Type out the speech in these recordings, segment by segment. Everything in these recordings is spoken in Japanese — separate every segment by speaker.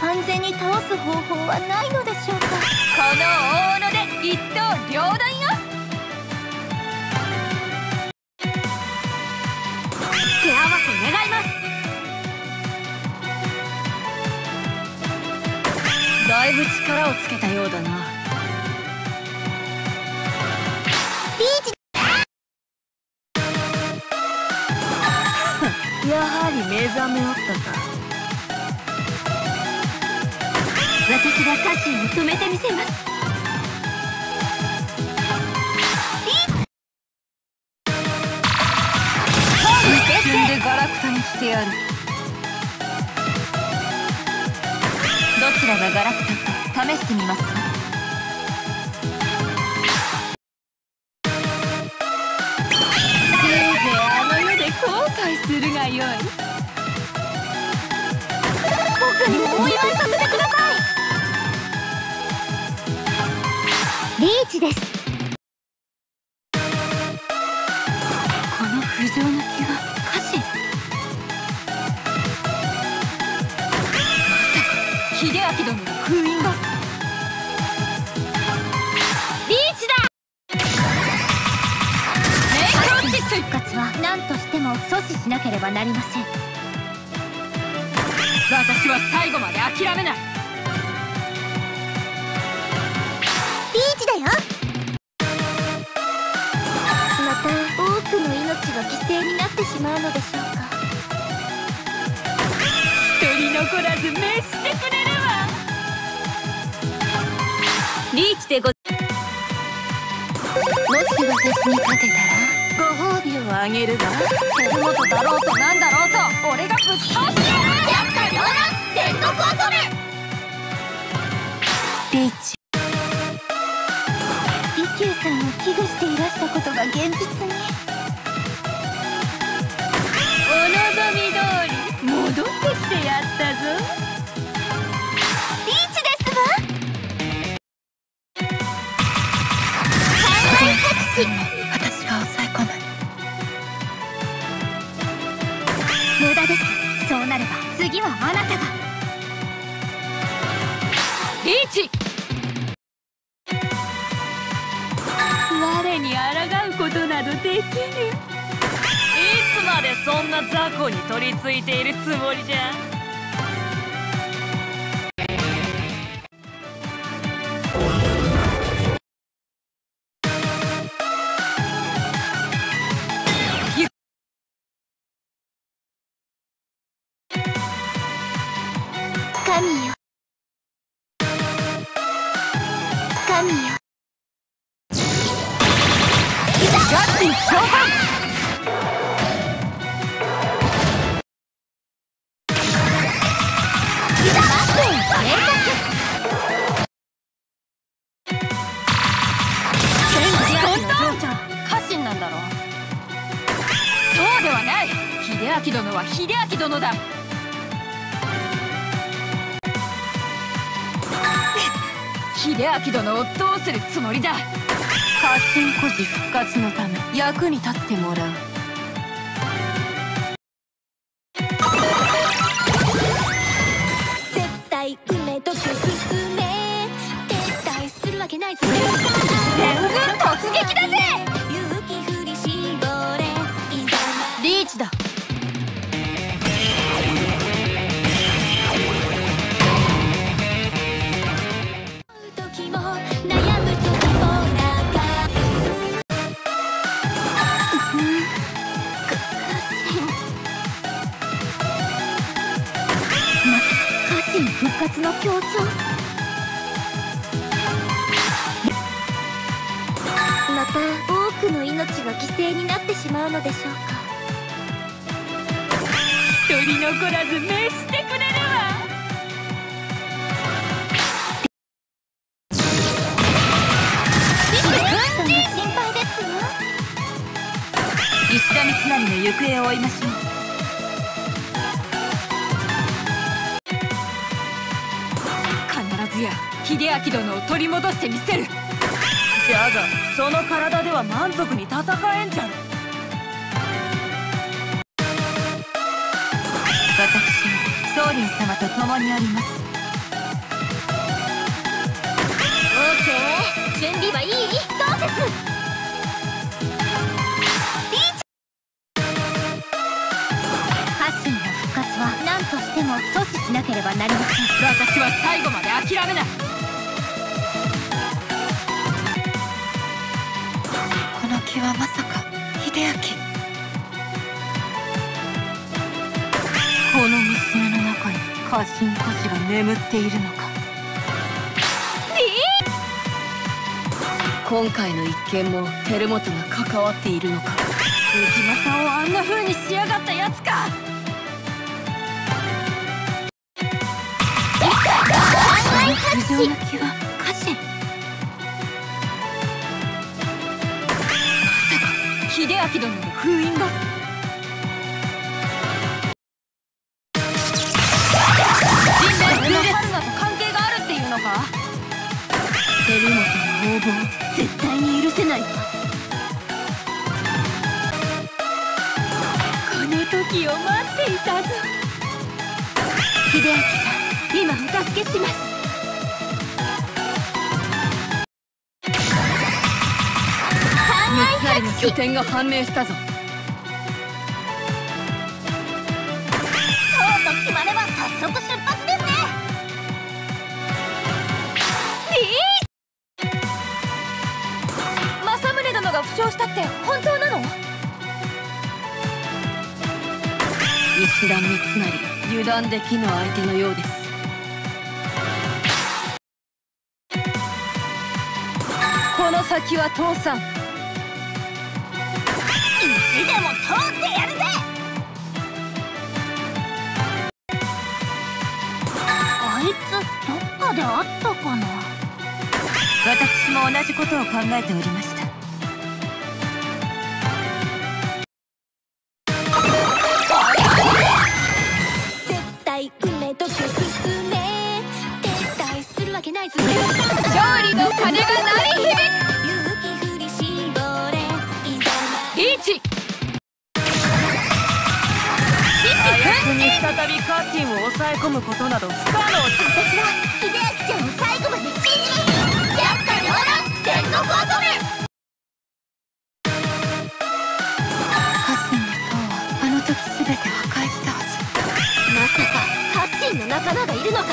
Speaker 1: 完全に倒す方法はないのでしょうか？
Speaker 2: この大野で一刀両断よ！手合わせ願います！だいぶ力をつけたようだな。
Speaker 1: リーチ。
Speaker 2: やはり目覚めおったか
Speaker 1: 私が家臣を止めてみせます。
Speaker 2: 一瞬でガラクタにしてやるどちらがガラクタか試してみますか
Speaker 1: リーチです。
Speaker 2: この不浄な気は家臣まさか秀明殿の封印が
Speaker 1: リーチだ！
Speaker 2: メイクロチス
Speaker 1: 復活は何としても阻止しなければなりません。
Speaker 2: 私は最後まで諦めない
Speaker 1: ーチだよ。また多くの命が犠牲になってしまうのでしょうか。
Speaker 2: 一人残らず召してくれるわ。リーチでごもし私に勝てたらご褒美をあげるわ手元だろうとなんだろうと俺がぶっ倒してやる厄介だな全力を取るリーチ
Speaker 1: 利休さんを危惧していらしたことが現実に。
Speaker 2: お望み通り戻ってきてやったぞ。
Speaker 1: リーチですわ。
Speaker 2: 私が抑え込む。
Speaker 1: 無駄です。そうなれば次はあなたが。
Speaker 2: リーチでそんな雑魚に取り付いているつもりじゃ。秀明殿だ。秀明殿をどうするつもりだ。勝手に孤児復活のため役に立ってもらう。
Speaker 1: また多くの命が犠牲になってしまうのでしょうか。
Speaker 2: 一人残らず召してくれるわ。石田三成の行方を追いましょう。必ずや秀明殿を取り戻してみせるだがその体では満足に戦えんじゃろ私は宗麟様と共にあります。
Speaker 1: オーケー。準備はいい？
Speaker 2: どうせす。なとしても阻止しなければなりません。私は最後まで諦めない。中に家臣孤児が眠っているのか。
Speaker 3: 今回の一件も照本が関わっているのか。
Speaker 2: 藤間さんをあんな風にしやがったやつか不情な気は家臣まさか秀明殿の封印が待っていたぞ。秀明さん今お助けします。
Speaker 3: の拠点が判明したぞ。
Speaker 1: そうと決まれば早速出発ですね。
Speaker 2: 政宗殿が負傷したって本当なの？
Speaker 3: 石田三成油断できぬ相手のようです。
Speaker 2: この先は父さん。
Speaker 1: いつでも通ってやるぜ。あいつどっかで会ったかな？
Speaker 2: 私も同じことを考えておりました勝利の鐘が鳴り響く。リーチ
Speaker 3: あやつに再びカッティンを抑え？込むことなど不可能
Speaker 1: 私は秀明ちゃんを最後まで信じます百花繚乱戦国乙女
Speaker 2: 家臣の塔はあの時全て破壊したはず
Speaker 1: まさか家臣の仲間がいるのか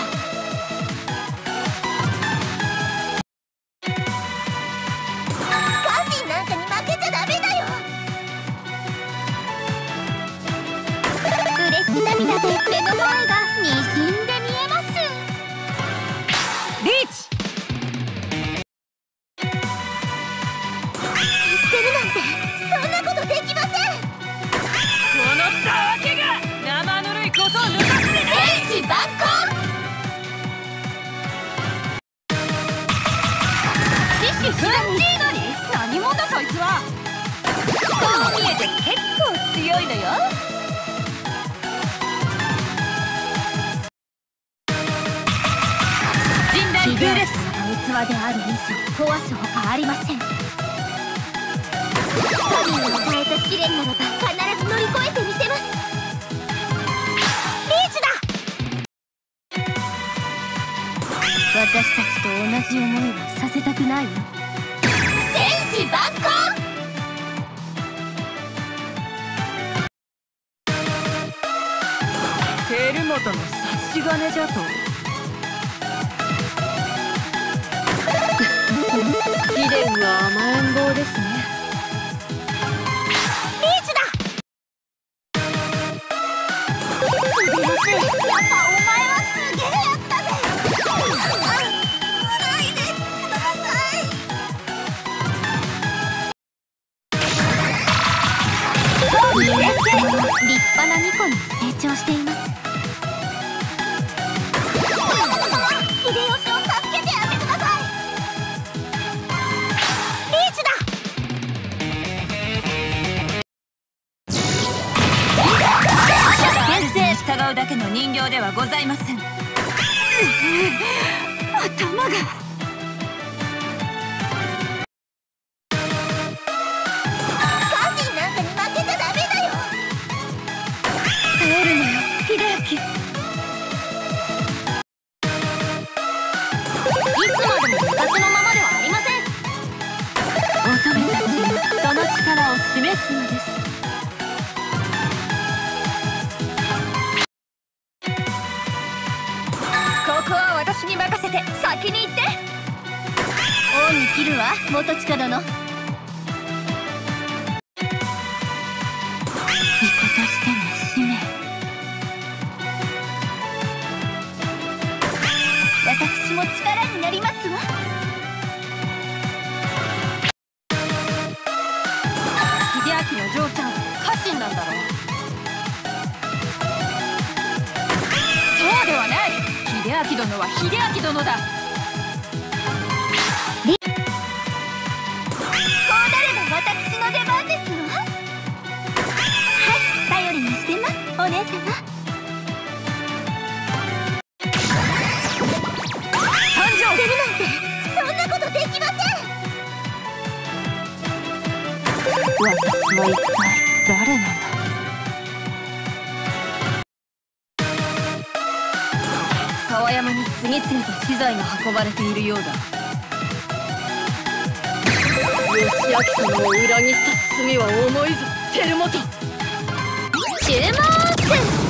Speaker 2: リ壊すほかありません。
Speaker 1: 神に与えた試練ならば必ず乗り越えてみせます。リーチだ！
Speaker 2: 私たちと同じ思いはさせたくないわ。
Speaker 1: 天使万行
Speaker 3: 照本の差し金じゃと。貴殿は甘えん坊ですね。
Speaker 1: リーチだ。やっぱお前はすげえやつだぜ。ないでください
Speaker 2: 立派なニコに成長しています。
Speaker 1: 秀吉
Speaker 2: 人形ではございません。頭が。頼るのよ秀明に任せて先に行って。王に切
Speaker 1: るわ元親殿
Speaker 2: 殿は秀明殿だ。
Speaker 1: こうなれば私の出番ですわはい頼りにしてます。お姉様。参上出るなんてそんなことできません
Speaker 3: 私は一体誰なんだ？
Speaker 2: 々と資材が運ばれているようだ。義明様を裏切った罪は重いぞ。輝元
Speaker 1: 注目